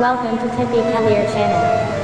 Welcome to Tippy Kellier channel.